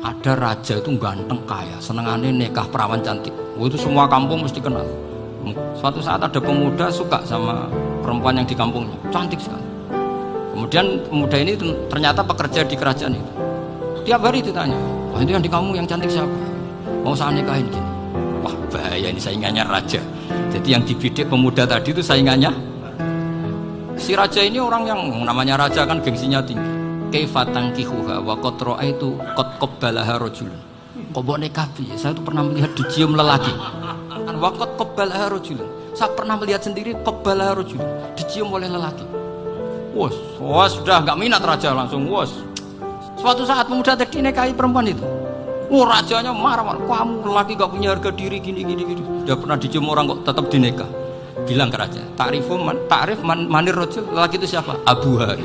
ada raja itu ganteng kaya, senengannya nikah perawan cantik. Oh, itu semua kampung mesti kenal. Suatu saat ada pemuda suka sama perempuan yang di kampungnya, cantik sekali. Kemudian pemuda ini ternyata pekerja di kerajaan itu. Tiap hari ditanya, wah itu yang di kamu yang cantik siapa? Mau saya nikahin gini. Wah bahaya ini saingannya raja. Jadi yang dibidik pemuda tadi itu saingannya. Si raja ini orang yang namanya raja kan gengsinya tinggi kaifatang kihuha wa qad itu qad qabbalaha rajul kok nikah saya tuh pernah melihat dicium lelaki. Wa qad qabbalaha rajul saya pernah melihat sendiri qabbalaha rajul dicium oleh lelaki. Wos wos sudah nggak minat raja langsung wos suatu saat pemuda tadi nikahi perempuan itu. Oh rajanya marah-marah, kamu lelaki gak punya harga diri gini gini gini. Sudah pernah dicium orang kok tetap dinikah bilang ke raja ta'rifu man ta'rif man manir rojul lelaki itu siapa? Abuha